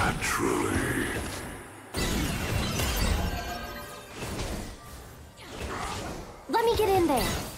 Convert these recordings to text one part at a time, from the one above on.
Naturally. Let me get in there.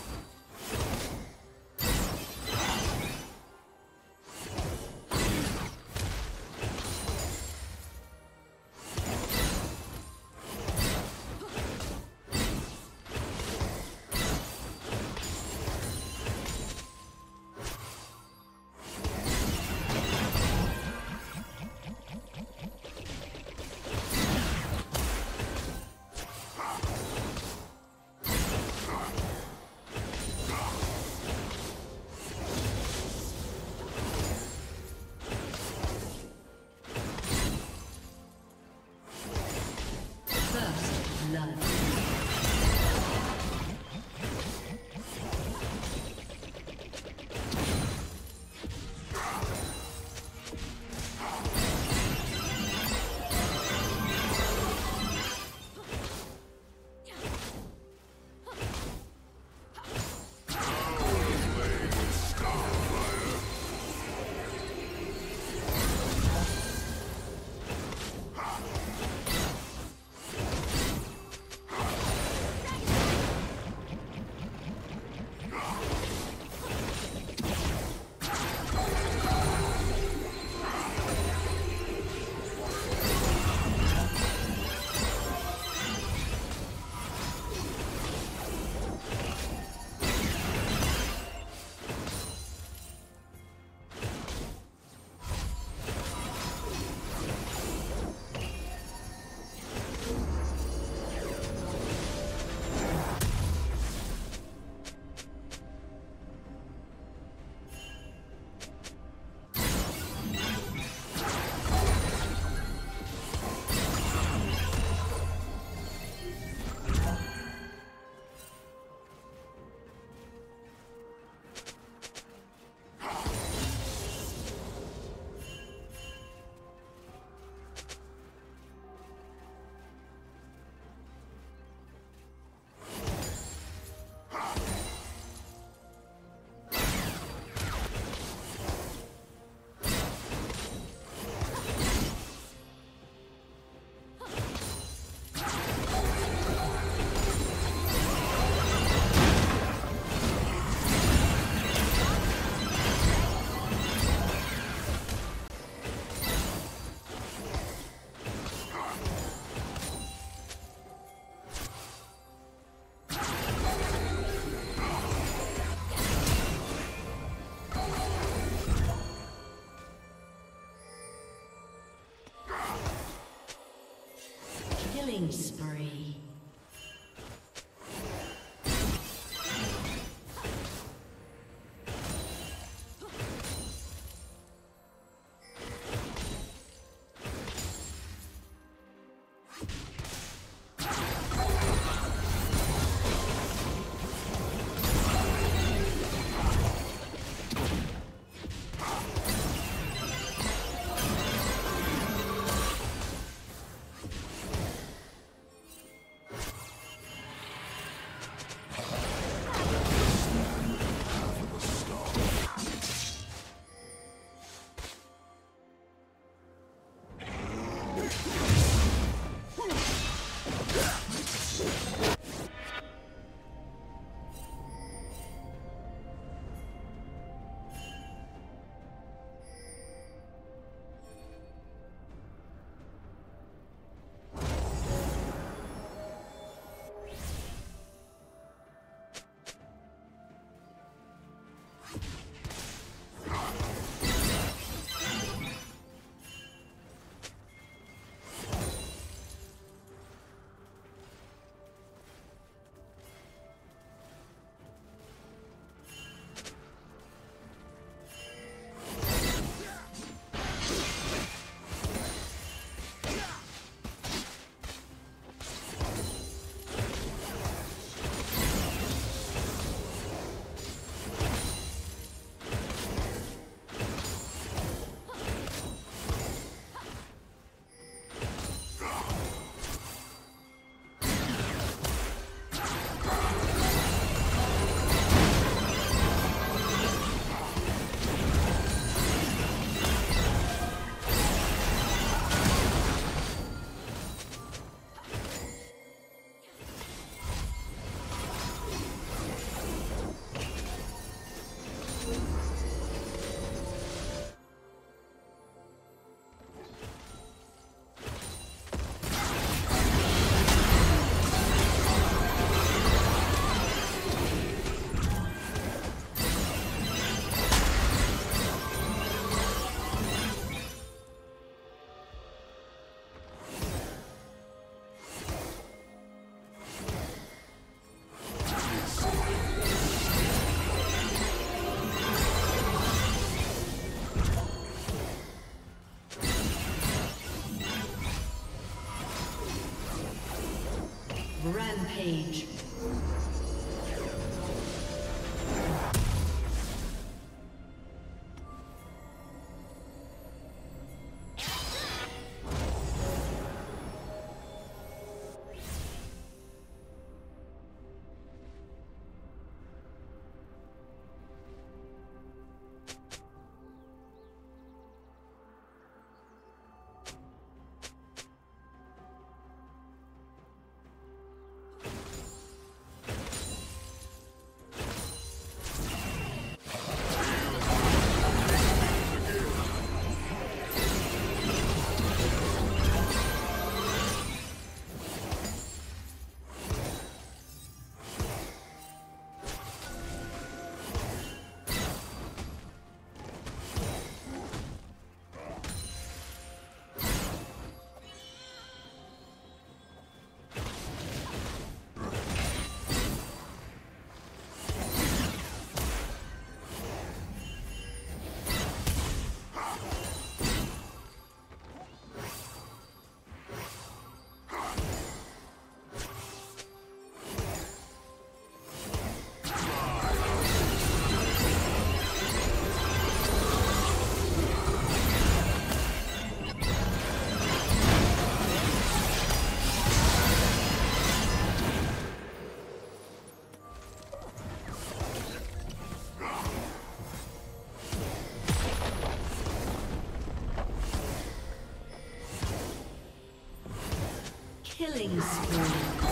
Killing Killing spree.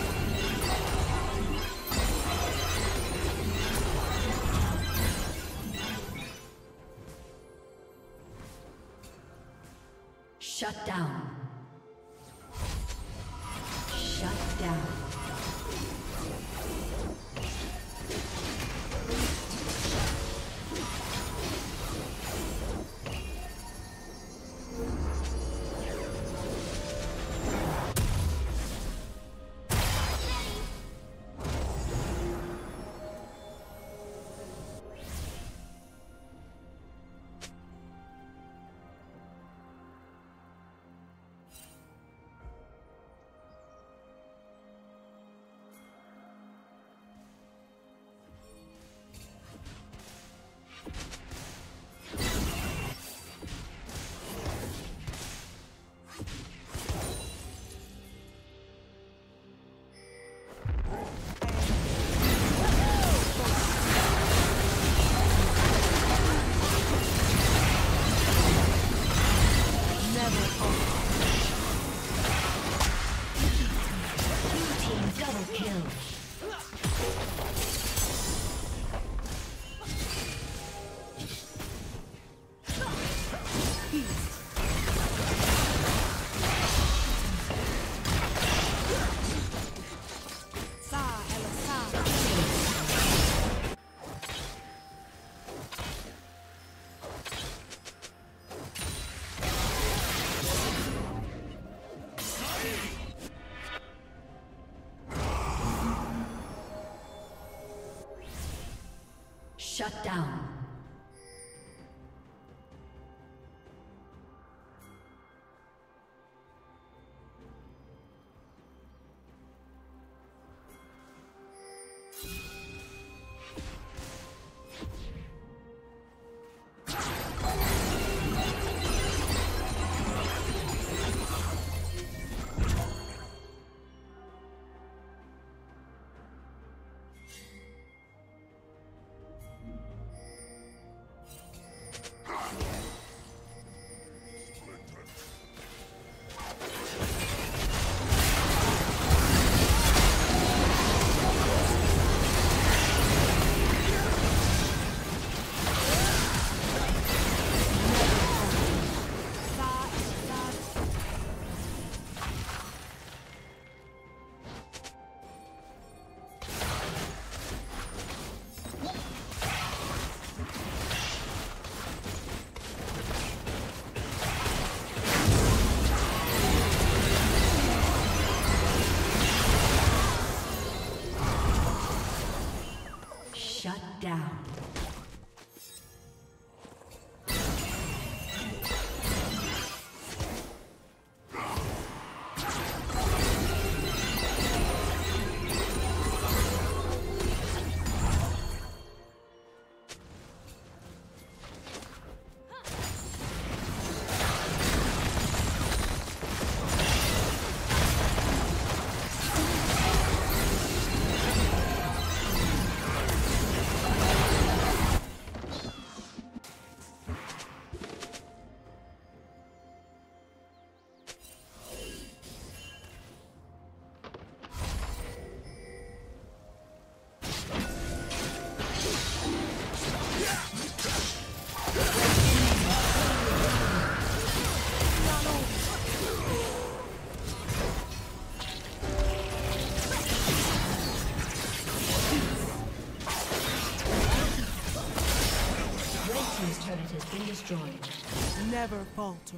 Shut down. Destroyed. Never falter.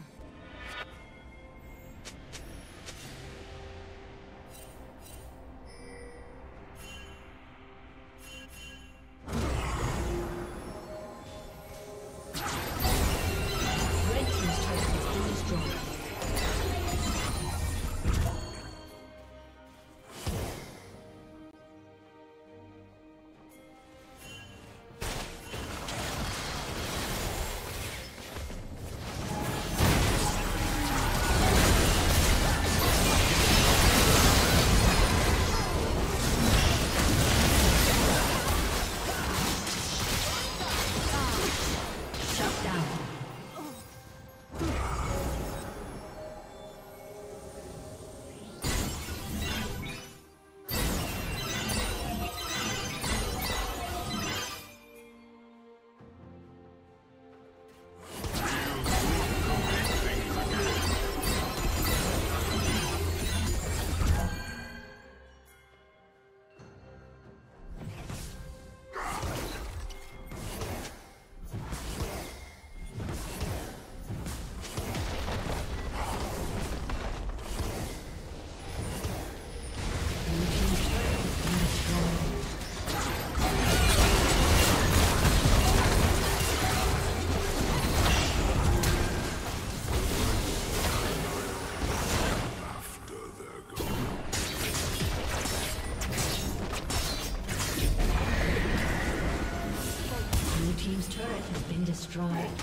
Destroyed.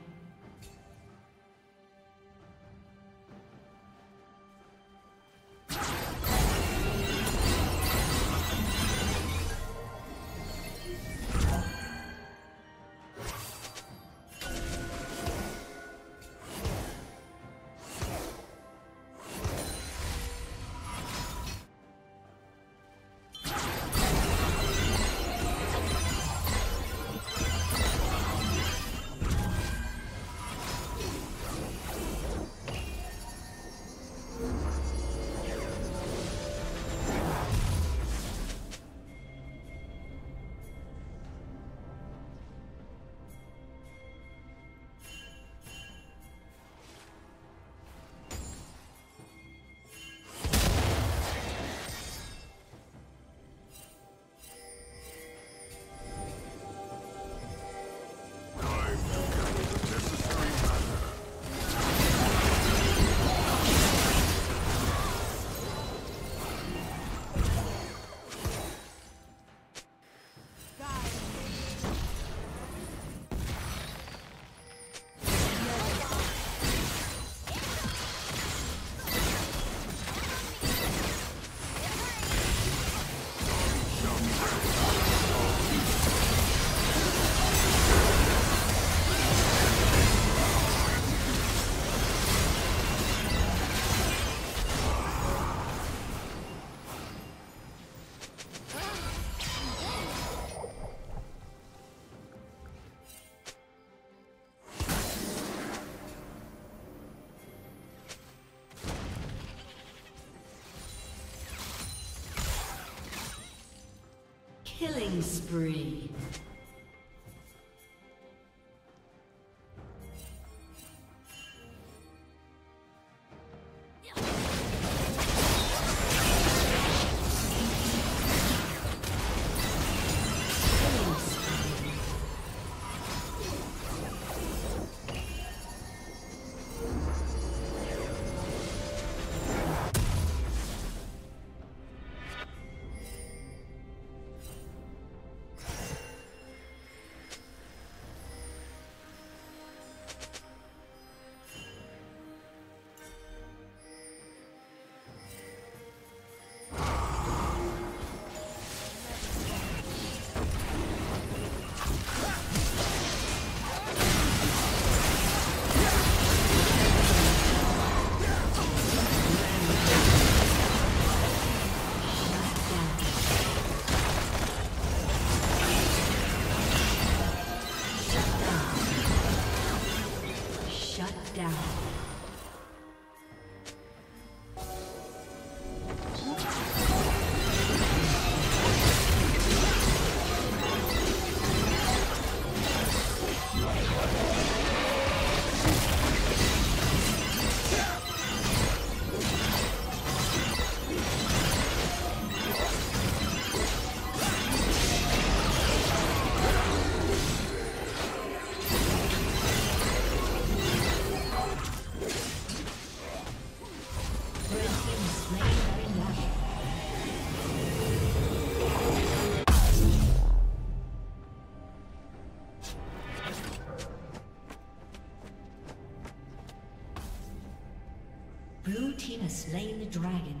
Killing spree. Slain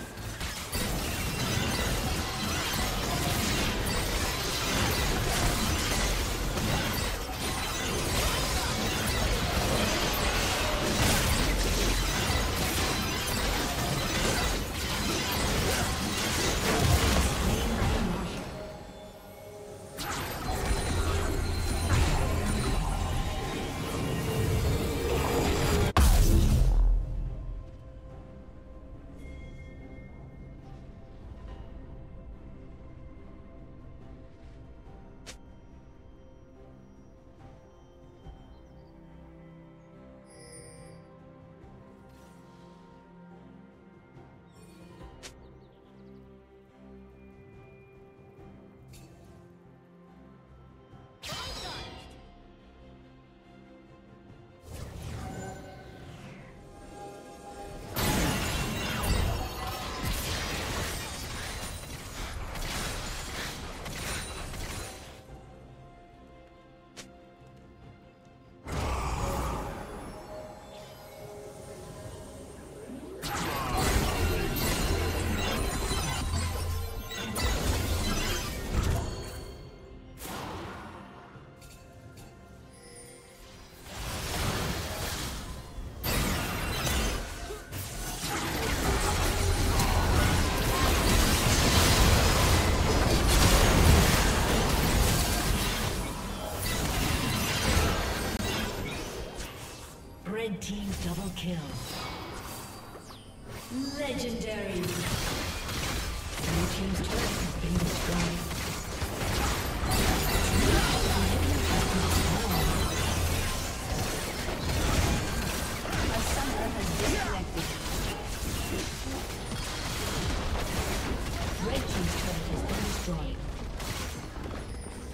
Kill. Legendary. Blue team's turret has been destroyed.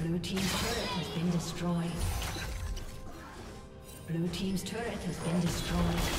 Blue team's turret has been destroyed. Blue Team's turret has been destroyed.